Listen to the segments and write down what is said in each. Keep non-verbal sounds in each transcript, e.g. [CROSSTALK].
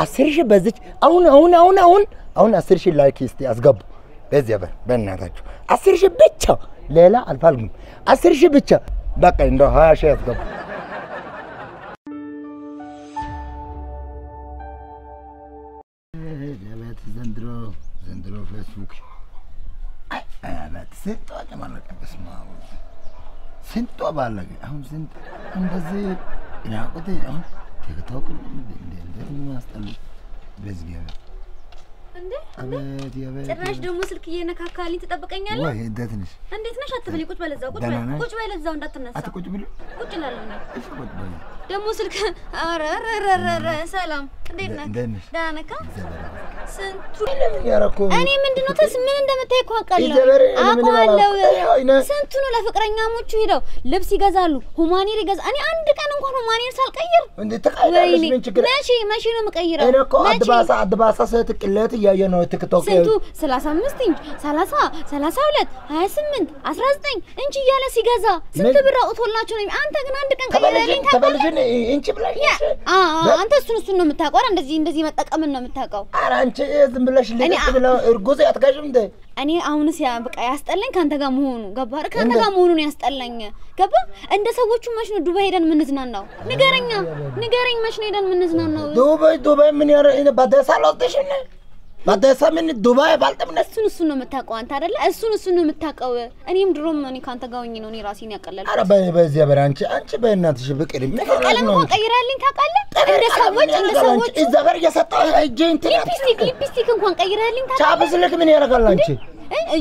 አስር ሺህ በዚች አሁን አሁን አሁን አሁን አሁን አስር ሺህ like እስቲ አስገቡ። በዚያ በር በእናታችሁ አስር ሺህ ብቻ ሌላ አልፈልግም። አስር ሺህ ብቻ በቃ እንደው ሀያ ሺህ አስገቡ። ዘንድሮ ዘንድሮ ፌስቡክ አቤት ስንቷ ጨመረቀ። በስመ አብ ስንቷ ባለገ አሁን ስንት እንደዚህ ራቁት አሁን ቲክቶክ አቤት አቤት ጭራሽ ደግሞ ስልክ እየነካካልኝ ትጠብቀኛለህ? ወይ እንዴት ነሽ? እንዴት ነሽ? አትበለኝ። ቁጭ በል እዛው፣ ቁጭ? ቁጭ እዛው እንዳትነሳ። አትቁጭ ብሎ? ቁጭ እላለሁ እሺ ቁጭ በል ደግሞ ስልክ [LAUGHS] ኧረ ሰላም፣ እንዴት ነህ? ደህና ነህ? ስንቱ እኔ ምንድን ነው ተስ ምን እንደምታይ እኮ አውቃለሁ አውቀዋለሁ። ስንቱ ነው ለፍቅረኛሞቹ ሄደው ልብስ ይገዛሉ፣ ሁማኔር ይገዛ። እኔ አንድ ቀን እንኳን ሁማኔር ሳልቀይር ወይኔ መቼ መቼ ነው የምቀይረው? እኔ እኮ? አድባሳ አድባሳ ሴት ቅሌት እያየ ነው ቲክቶክ ስንቱ 35 ኢንች 30 32 28 19 ኢንች እያለ ሲገዛ ስንት? ብር አውጥቶላቸው ነው? አንተ ግን አንድ ቀን ቀይረልኝ ታውቃለህ? ተበልጅን እንቺ ብለሽ አንተ እሱን እሱን ነው የምታውቀው። ኧረ እንደዚህ እንደዚህ መጠቀምን ነው የምታውቀው። ኧረ አንቺ ዝም ብለሽ አ- ብለው እርጉዝ አትጋዥም እንደ እኔ አሁንስ ያ በቃ ያስጠላኝ ከአንተ ጋር መሆኑ ገባ አይደል? ከአንተ ጋር መሆኑን ያስጠላኝ ገባ። እንደ ሰዎቹ መች ነው ዱባይ ሄደን የምንዝናናው? ንገረኛ ንገረኝ፣ መች ነው ሄደን የምንዝናናው? ዱባይ ዱባይ ምን ያረ አልወስድሽ እኔ በደሳ ምን ዱባይ ባልጥም ነስ እሱን እሱን ነው የምታውቀው አንተ አይደለ? እሱን እሱን ነው የምታውቀው። እኔም ድሮም እኔ ከአንተ ጋር ሆኜ ነው እኔ ራሴን ያቀለልኩት። ኧረ በ- በዚያ በር አንቺ አንቺ በእናትሽ ፍቅር ቀለም ቀይራልኝ ታውቃለህ? እንደ ሰዎች እንደ ሰዎች እዛ በር እየሰጠሁ እጄ እንትን lipstick lipstick እንኳን ቀይራልኝ ታውቃለህ? chapstick ምን ያደርጋል አንቺ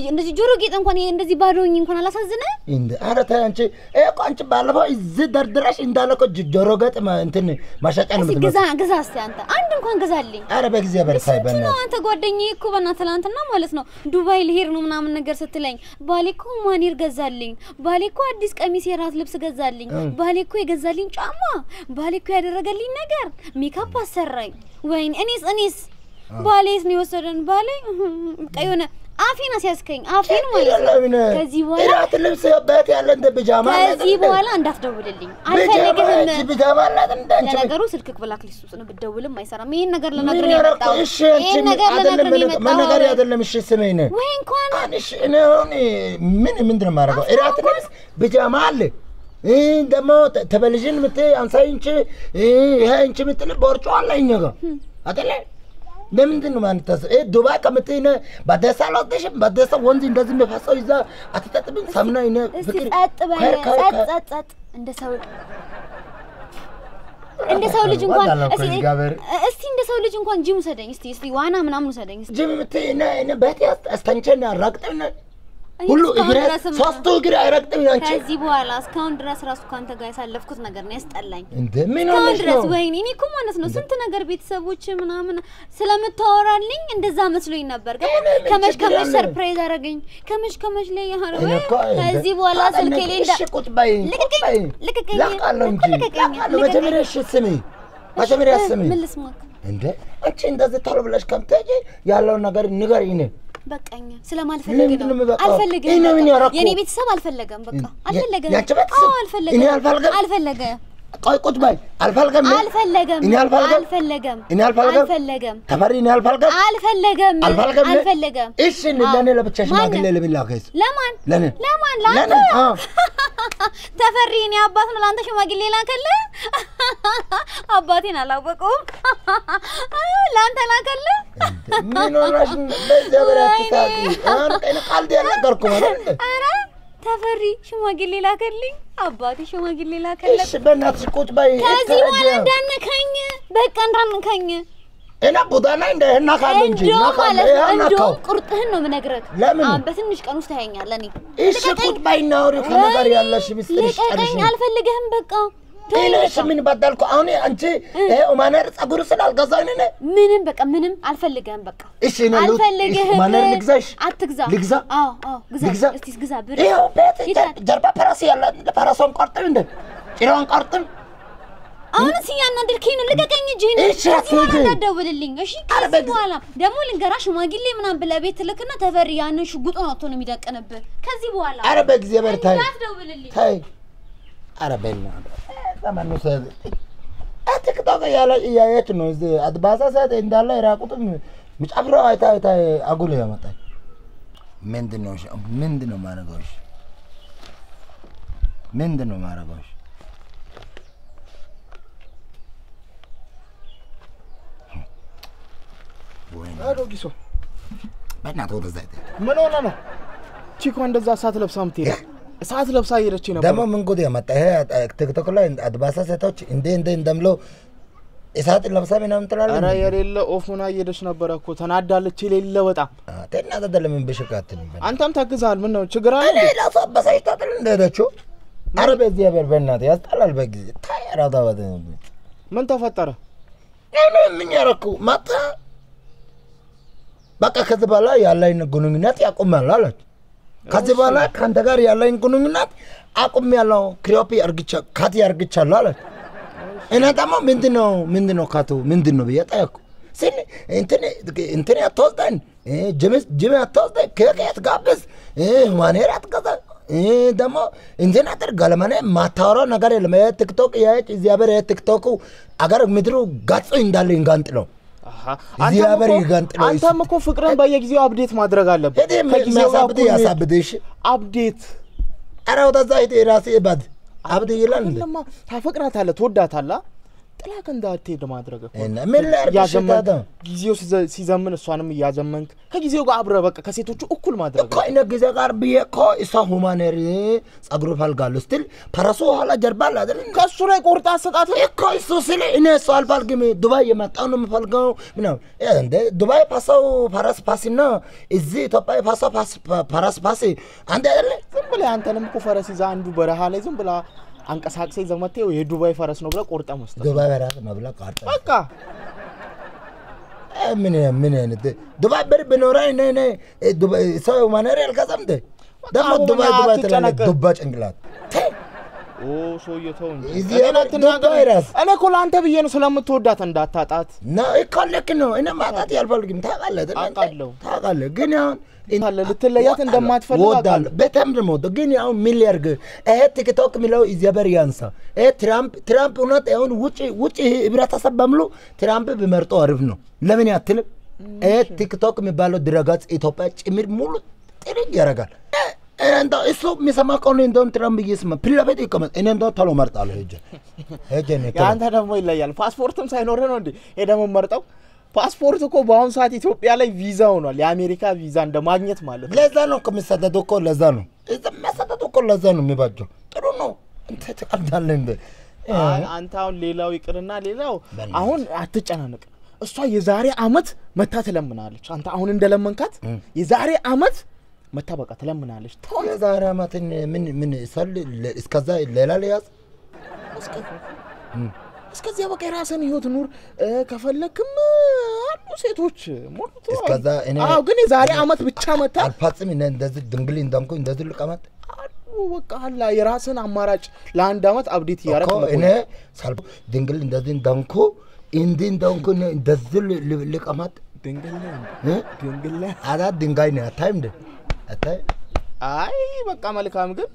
እንደዚህ ጆሮ ጌጥ እንኳን ይሄ እንደዚህ ባዶኝ እንኳን አላሳዝነ እንደ ኧረ ተይ አንቺ። ይሄ እኮ አንቺ ባለፈው እዚህ ደርድረሽ እንዳለ እኮ ጆሮ ማ- እንትን ማሸጫ ነው እስኪ ግዛ የምትመስለው። ግዛ እስኪ አንተ። አንድ እንኳን ግዛልኝ። ኧረ በእግዚአብሔር ነው በእናትሽ አንተ ጓደኛዬ እኮ በእናትህ ትናንትና ማለት ነው። ዱባይ ልሄድ ነው ምናምን ነገር ስትለኝ ባሌ እኮ human hair ገዛልኝ፣ ባሌ እኮ አዲስ ቀሚስ የራት ልብስ ገዛልኝ፣ ባሌ እኮ የገዛልኝ ጫማ፣ ባሌ እኮ ያደረገልኝ ነገር ሜካፕ አሰራኝ። ወይኔ እኔስ እኔስ ባሌስ ነው የወሰደን። ባሌ በቃ የሆነ አፌን አስያዝከኝ አፌን ማለት ነው። ከዚህ በኋላ እራት ልብስ በት ያለ እንደ ቢጃማ ከዚህ በኋላ እንዳትደውልልኝ አልፈልግህም። ቢጃማ አላት እንደ አንቺ ለነገሩ ስልክ blacklist ውስጥ ነው ብትደውልም አይሰራም። ይሄን ነገር ልነግርህ ነው? የመጣሁት። እሺ ይሄን ነገር አይደለም ልነግርህ ነው አይደለም እሺ ስሜኝ ነው ወይ እንኳን አንሽ እኔ አሁን ምን ምንድን ነው የማደርገው? እራት ልብስ ቢጃማ አለ ደግሞ ተ- ቴሌቪዥን የምትይ አምሳ ኢንች እ ይሄ ኢንች የምትል ቦርጮ አለ እኛ ጋር አይደለ? ለምንድን ነው ታስ እ ዱባይ ከምትይ እኔ በደሳ አልወስድሽም። በደሳ ወንዝ እንደዚህ የሚፈሰው ይዛ አትጠጥብም። እኔ እስቲ ፍቅር ጸጥ በል ጸጥ ጸጥ ጸጥ። እንደ ሰው እንደ ሰው ልጅ እንኳን እስቲ እንደ ሰው ልጅ እንኳን ጂም ውሰደኝ እስቲ እስቲ ዋና ምናምን ውሰደኝ እስቲ። እኔ ቤቴ አስተኝቼ ረግጠኝ እኔ ሁሉ እግሬ ሶስቱ እግሬ አይረግጥም አንቺ ከዚህ በኋላ እስካሁን ድረስ ራሱ ከአንተ ጋር ያሳለፍኩት ነገር ነው ያስጠላኝ። እንደ ምን ሆነሽ ነው? ወይኔ እኔ እኮ ማለት ነው ስንት ነገር ቤተሰቦች ምናምን ስለምታወራልኝ እንደዛ መስሎኝ ነበር። ከመች አለ? surprise አረገኝ ከመች ከመች ላይ ያረ ከዚህ በኋላ ስልኬ ላይ እንዳ ቁጭ በይ ልቀቀኝ፣ ላቃለሁ እንጂ ላቃለሁ። መጀመሪያ እሺ ስሚ መጀመሪያ ስሚ ምን ልስማክ? እንደ አንቺ እንደዚህ ቶሎ ብለሽ ከምትሄጂ ያለውን ነገር ንገሪኝ። በቃኝ ስለማልፈልግ ለምንድን ነው ነው። የምበቃው? አልፈልግም። እኔ ምን በቃ ያደረኩ? የኔ ቤተሰብ አልፈለገም። በቃ የ- አልፈለገም። ያንቺ ቤተሰብ? አዎ አልፈለገም። እኔ አልፈልግም? አልፈለገም። ቆይ ቁጭ በይ አልፈልገም ነኝ። አልፈለገም። እኔ አልፈልግም? አልፈለገም። እኔ አልፈልግም? አልፈለገም። ተፈሪ እኔ አልፈልግም አልፈለገም። አልፈልግም ነኝ። አልፈለገም። እሺ አዎ። ለእኔ ለብቻ ሽማግሌ ማንን? ልብላከስ ለማን ለእኔ ለማን ለእኔ ለአንተ አዎ ተፈሪ እኔ አባት ነው ለአንተ ሽማግሌ ላከልህ? አባቴን አላወቀውም። ለአንተ ምን ሆነሽ? በዚያ ያልነገርኩ ማለት እንደ ኧረ ተፈሪ ሽማግሌ ላከልኝ? አባቴ ሽማግሌ እሺ በእናትሽ ቁጭ በይ። ከዚህ በኋላ እንዳነካኝ በቃ እንዳነካኝ እና ቡዳ ነኝ እንደ እናካለሁ እንጂ አናካው። እንደውም ቁርጥህን ነው የምነግርህ ለምን? በትንሽ ቀን ውስጥ ታየኛለህ እኔ እሺ ቁጭ በይ እናውሪ ከነገር ያለሽ ጨርሽ ልቀቀኝ አልፈልግህም በቃ ተወኝ እኔ እሺ በቃ። ምን በደልኩ? አሁን አንቺ ይሄ ኡማነር ጸጉር ስላልገዛኝ እኔ ምንም በቃ ምንም አልፈልግህም በቃ እሺ እኔ አልፈልግህም እሺ ኡማነር ልግዛሽ? አትግዛ ልግዛ? አዎ አዎ ግዛ ልግዛ? እስቲ ግዛ ብር ይኸው ቤት ጀርባ ፈረስ ያለ ፈረሷን ቆርጥም እንደ ጭራዋን ቆርጥም አሁን እስኪ ያናደድከኝ ነው ልቀቀኝ እሺ፣ ከዚህ በኋላ እንዳትደውልልኝ እሺ ከዚህ በኋላ ደግሞ ልንገራ ሽማግሌ ምናምን ብለህ ቤት ትልክና ተፈሪ ያንን ሽጉጡን አውጥቶ ነው የሚደቅንብህ ከዚህ በኋላ ኧረ በእግዚአብሔር እንዳትደውልልኝ ታይ ኧረ በእናትህ ዘመኑ ሰ- ቲክቶክ እያየች ነው። እዚህ አድባሳ ሰት እንዳለ የራቁትም ምጫፍረው አይታ አይታ አጉል ያመጣች ምንድን ነው እሺ? ምንድን ነው ማረገው? እሺ? ምንድን ነው ማረገው? ዶጊሶ በእናትህ ወደዛ ምን ሆነ ነው ቺኮ እንደዛ እሳት ለብሳ ምትሄደ እሳት ለብሳ ሄደች ነበር። ደግሞ ምን ጉድ ያመጣ ይሄ ቲክቶክ ላይ አድባሳ ሴቶች እንዴ እንዴ እንደምለው እሳት ለብሳ ምናምን ትላለህ። ኧረ የሌለ ኦፍ ሆና እየሄደች ነበረ እኮ ተናዳለች። የሌለ በጣም ጤና ተደለምን ብሽቃትን አንተም ታግዛል። ምን ነው ችግር አለ? እኔ ራሱ አበሳጭቷት እንደሄደችው። ኧረ በእግዚአብሔር በእናትህ ያስጠላል። በጊዜ ታይ ራታ በት ምን ተፈጠረ? ምን ያረኩ መጣ በቃ ከዚህ በኋላ ያለኝ ግንኙነት ያቆማል አለች። ከዚህ በኋላ ከአንተ ጋር ያለኝ ግንኙነት አቁም ያለው ክሪዮፒ እርግቻ ካቲ እርግቻለሁ አለች። እኔ ደግሞ ምንድን ነው ምንድን ነው ካቱ ምንድን ነው ብዬ ጠየቅኩ። ስል እንትን አትወስደን ጅም አትወስደን ኬክ አትጋብዝ ማኔር አትገዛ። ደግሞ እንትን አድርግ አለማኔ ማታወራው ነገር የለም። ቲክቶክ እግዚአብሔር ይሄ ቲክቶኩ አገር ምድሩ ጋጾ እንዳለ ይንጋንጥለው እግዚአብሔር ይገንጥለው አንተም እኮ ፍቅርን በየጊዜው አፕዴት ማድረግ አለብህ። መሄድ። ያሳብድሽ አፕዴት ኧረ ወደዛ ራሴ ባድ አብድ ይላል ታፈቅራታለህ፣ ትወዳታለህ። ጥላክ እንዳትሄድ ማድረግ? ጊዜው ሲዘ- ሲዘምን እሷንም እያዘመንክ ከጊዜው ጋር አብረህ በቃ ከሴቶቹ እኩል ማድረግ እኮ እኔ ጊዜ ጋር ብዬ እኮ እሷ ሁማኔር ጸጉር ፈልጋለሁ ስትል ፈረሱ ኋላ ጀርባ አለ አይደል ከእሱ ላይ ቆርጣ አሰጣት። እኮ እሱ ስል እኔ እሱ አልፈልግም ዱባይ የመጣው ነው የምፈልገው ምናምን እንደ ዱባይ ፓሰው ፈረስ ፓሲና እዚህ ኢትዮጵያ ፓስ- ፈረስ ፓሲ አንድ አይደለ ዝም ብለህ አንተንም እኮ ፈረስ ይዛ አንዱ በረሃ ላይ ዝም ብላ አንቀሳቅሰ ይዘህ መጥተህ የዱባይ ፈረስ ነው ብለህ ቆርጠህ መስጠት ዱባይ በራስ መብላ ቃርጠ በቃ ምን ምን አይነት ዱባይ ብር ቢኖረኝ እኔ እኔ ሰው ሁማኔር አልገዛም ደግሞ ዱባይ ዱባይ ትላለህ ዱባ ጭንቅላት ሰውዬው ተው እንጂ እኔ እኮ ለአንተ ብዬ ነው ስለምትወዳት እንዳታጣት እኮ ልክ ነው። እኔ ማጣት ያልፈልግም ታውቃለህ ታውቃለህ ግን አሁን ልትለያት እንደማትፈልግ ወዳለሁ አውቃለሁ። በጣም ወደ ግን አሁን ምን ሊያርግ ይሄ ቲክቶክ የሚለው እግዚአብሔር ያንሳ። ይሄ ትራምፕ ትራምፕ እውነት አሁን ውጭ ውጭ ህብረተሰብ በሙሉ ትራምፕ ቢመርጠው አሪፍ ነው። ለምን ያትልም? ይሄ ቲክቶክ የሚባለው ድረገጽ ኢትዮጵያ ጭምር ሙሉ ጥርግ ያደርጋል። እንደው እሱ የሚሰማ ከሆነ እንደውም ትራምፕ ፊት ለፊት ይቀመጥ። እኔ እንደው ቶሎ እመርጣለሁ ሄጄ ሄጄ የአንተ ደግሞ ይለያል። ፓስፖርትም ሳይኖርህ ነው እንዴ ሄደህ የምትመርጠው? ፓስፖርት እኮ በአሁኑ ሰዓት ኢትዮጵያ ላይ ቪዛ ሆኗል። የአሜሪካ ቪዛ እንደ ማግኘት ማለት ነው። ለዛ ነው እኮ የሚሰደዱ እኮ ለዛ ነው የሚያሰደዱ እኮ ለዛ ነው የሚባጀው። ጥሩ ነው። እንተ ትቀልዳለህ አይ አንተ አሁን ሌላው ይቅርና ሌላው አሁን አትጨናነቅ። እሷ የዛሬ አመት መታ ትለምናለች። አንተ አሁን እንደለመንካት የዛሬ አመት መታ በቃ ትለምናለች። የዛሬ ዓመትን ምን ምን ሰል እስከዛ ሌላ ሊያዝ እስከዚያ በቃ የራስን ህይወት ኑር። ከፈለክም አሉ ሴቶች እስከዛ ግን የዛሬ አመት ብቻ መታ? አልፋጽም። እንደዚህ ድንግል እንደምኩ እንደዚህ ልቀመጥ በቃ አላ የራስን አማራጭ ለአንድ አመት አብዴት እኮ እያደረግ እኔ ሳል ድንግል እንደዚህ እንደምኩ እንዲህ እንደምኩ እኔ እንደዚህ ልቀመጥ ድንግል? ድንግል ድንጋይ ነው። አታይም እንደ አታይ አይ በቃ መልካም ግን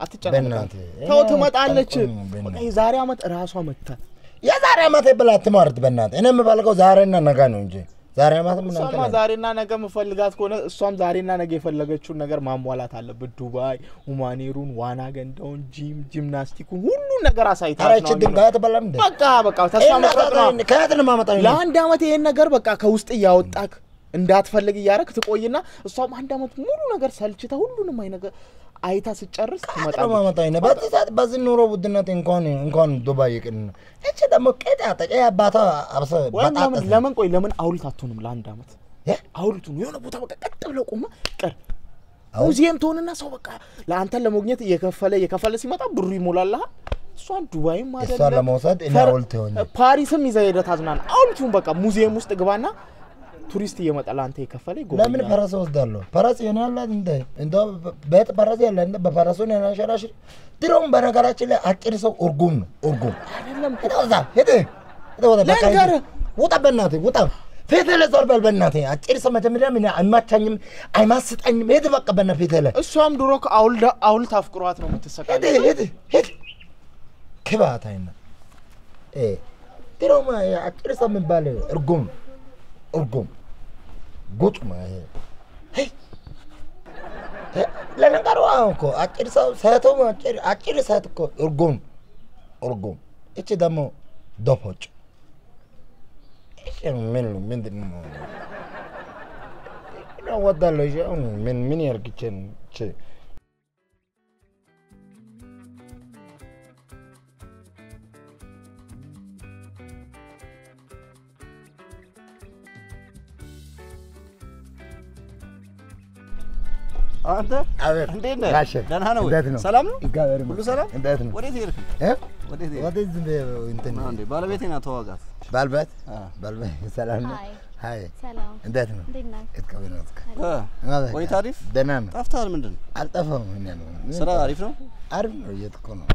አትጨናነቅ። ተው ትመጣለች። የዛሬ አመት ራሷ መታ የዛሬ ዓመት ብላ አትማርት በእናትህ። እኔ የምፈልገው ዛሬና ነገ ነው እንጂ ዛሬ ዓመት ምን አንተ እሷማ ነህ? ዛሬና ነገ የምፈልጋት ከሆነ እሷም ዛሬና ነገ የፈለገችውን ነገር ማሟላት አለበት። ዱባይ፣ ሁማኔሩን፣ ዋና ገንዳውን፣ ጂም፣ ጂምናስቲኩን ሁሉን ነገር ድንጋይ አትበላም እንደ በቃ በቃ ተስፋ መቁረጥ ነው። ከየት ነው የማመጣው? ለአንድ አመት ይሄን ነገር በቃ ከውስጥ እያወጣክ እንዳትፈልግ እያደረግ ትቆይና እሷም አንድ አመት ሙሉ ነገር ሰልችታ ሁሉንም አይ ነገር አይታ ስጨርስ ትመጣለች። በዚህ ሰዓት በዚህ ኑሮ ውድነት እንኳን እንኳን ዱባይ ይቅርና እቺ ደግሞ ቄጥ ያጠቀ አባቷ አብሰ በጣጠስ ለምን ቆይ ለምን አውልት አትሆንም? ለአንድ አመት እ? አውልቱን የሆነ ቦታ በቃ ቀጥ ብለው ቆመ ቀር? ሙዚየም ትሆንና ሰው በቃ ለአንተን ለመግኘት እየከፈለ እየከፈለ ሲመጣ ብሩ ይሞላልሃል። እሷን ዱባይም አይደለ እሷን ለመውሰድ እኔ ሐውልት ይሆናል። ፓሪስም ይዘህ ሄደህ ታዝናና። አውልቱን በቃ ሙዚየም ውስጥ ግባና ቱሪስት እየመጣ ለአንተ የከፈለ ለምን ፈረስ ወስዳለሁ? ፈረስ ይሆናላት እንደ እንደው ቤት ፈረስ ያለ እንደ በፈረሱ ነው ያላሸራሽር። ድሮም በነገራችን ላይ አጭር ሰው እርጉም ነው እርጉም። ልንገርህ። ውጣ በእናትህ ውጣ። ፊት ዞር በል በእናትህ። አጭር ሰው መጀመሪያ ምን አይማቻኝም አይማስጠኝም። ሂድ በቃ በእናትህ ፊት ላይ እሷም ድሮ አውልት አፍቅሯት ነው ሂድ የምትሰቃየው። ሂድ ሂድ ክባት አይነት ይሄ አጭር ሰው የሚባል እርጉም እርጉም ጉጭማ ይሄ ሄይ! ሄ፣ ለነገሩ አሁን እኮ አጭር ሰው ሴቱም አጭር አጭር ሴት እኮ እርጉም እርጉም እቺ ደግሞ ዶፎጭ እሺ ምን ምንድን ነው እወዳለሁ እሺ አሁን ምን ምን አንተ አቤት እንዴት ነህ? ጋሼ ደህና ነው? እንዴት ነው? ሰላም ነው? እግዚአብሔር ሁሉ ይመስገን። ሰላም? እንዴት ነው? ወዴት ሄድክ? እ? ወዴት ሄድክ? ወዴት እንትን ና እንዴ ባለቤቴ ናት፣ ተዋጋት። ባልበት አ። ባልበት ሰላም ነው? hi ሰላም፣ እንዴት ነው? እንዴት ነህ? እስከምን ነው? እ፣ ማለት ቆይታ አሪፍ? ደህና ነው። ጠፍተሃል። ምንድን ነው አልጠፋም። እኔ ነው ስራ? አሪፍ ነው አሪፍ ነው። የት እኮ ነው?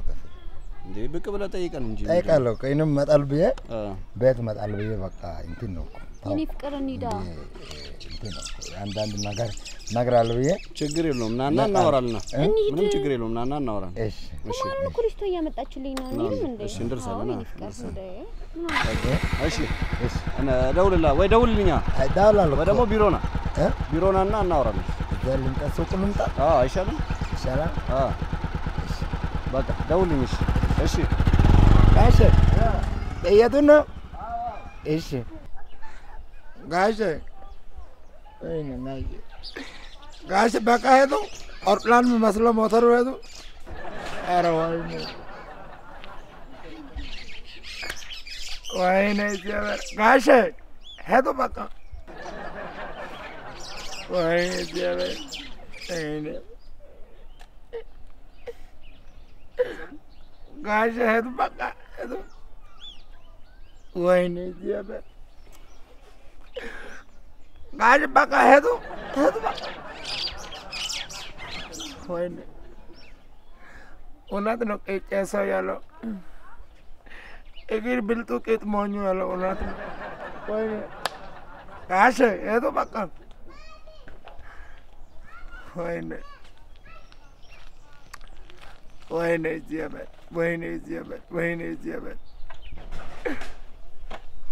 እንዴ? ብቅ ብለህ ጠይቀን እንጂ ጠይቃለሁ። ቀይንም እመጣለሁ ብዬ ቤት እመጣለሁ ብዬ በቃ እንትን ነው እኮ የኔ ፍቅር እንሂዳ። አንዳንድ ነገር እነግርሃለሁ ብዬ ችግር የለውም ናና እናወራለን። ና እንሂድ። ምንም ችግር የለውም ናና እናወራለን። እሺ እሺ እያመጣችልኝ ነው? እኔም? እሺ፣ እንደርሳለን።? እሺ እነ ደውልላ ወይ ደውልልኛ እደውላለሁ ወይ ደግሞ ቢሮ ና እ? ቢሮ ና እና እናወራለን። ልምጣ፣ ሱቅ ልምጣ አዎ አይሻልም? ይሻላል። አዎ በቃ ደውልልኝ። እሺ እሺ ጋሼ የቱን ነው? እሺ ጋሼ ወይኔ ናዬ ጋሼ በቃ ሄዱ። አውሮፕላን የሚመስለው ሞተሩ ሄዱ። ኧረ ወይኔ ወይኔ እግዚአብሔር ጋሼ ሄዱ በቃ ወይኔ እግዚአብሔር ወይኔ ጋሼ ሄዱ በቃ ሄዱ። ወይኔ እግዚአብሔር ጋሼ በቃ ሄዱ ሄዱ በቃ ወይኔ እውነት ነው። ቄቄ ሰው ያለው እግር ብልጡ ቂጥ ሞኙ ያለው እውነት ነው። ወይኔ ጋሼ ሄዱ በቃ ወይኔ ወይኔ እግዚአብሔር ወይኔ እግዚአብሔር ወይኔ እግዚአብሔር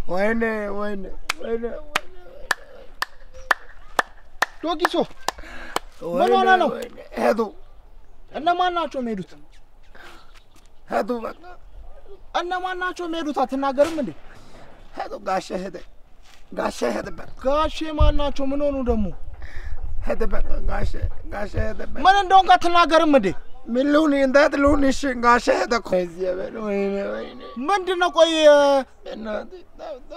ወይኔ ወይኔ ወይኔ ዶጊሶ ምን ሆነ ነው? ሄዱ እነማን ናቸው የሚሄዱት? ሄዱ በቃ እነማን ናቸው የሚሄዱት? አትናገርም እንዴ? ሄዱ ጋሼ ሄደ ጋሼ ሄደበት ጋሼ ማን ናቸው? ምን ሆኑ ደግሞ? ሄደበት ጋሼ ጋሼ ሄደበት ምን እንደሆንክ አትናገርም እንዴ? ምን ልሁን እንዴት ልሁን? እሺ ጋሼ ሄደ እኮ ምንድን ነው? ቆይ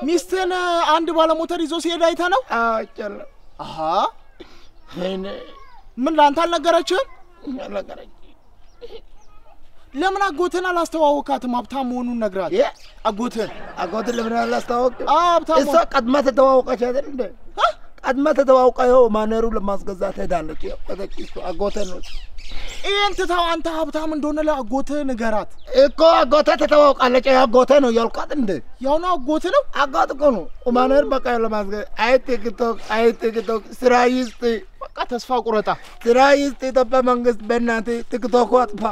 ሚስትህን አንድ ባለሞተር ይዞ ሲሄድ አይተህ ነው? አወጨለ አሀ ወይኔ ምን ለአንተ አልነገረችህም? አልነገረኝ ለምን አጎትህን አላስተዋወካትም? ሀብታም መሆኑን ነግራት። አጎትህን አጎት ለምን ሀብታም እሷ ቀድማ ተተዋውቀች አይደል እንደ ቀድማ ተተዋውቃ ይኸው ማነሩ ለማስገዛት ሄዳለች። እሱ አጎቴ ነው ይህን ትተው አንተ ሀብታም እንደሆነ ለአጎትህ ንገራት። እኮ አጎቴ ተተዋውቃለች። ይኸው አጎቴ ነው ያልኳት እንደ ያው ነው አጎትህ ነው። አጎት እኮ ነው ማነር በቃ ለማስገዛት አይ ቲክቶክ አይ ቲክቶክ ስራ ይስጥ በቃ ተስፋ ቁረጣ። ስራ ይስጥ ኢትዮጵያ መንግስት በእናትህ ቲክቶክ አጥፋ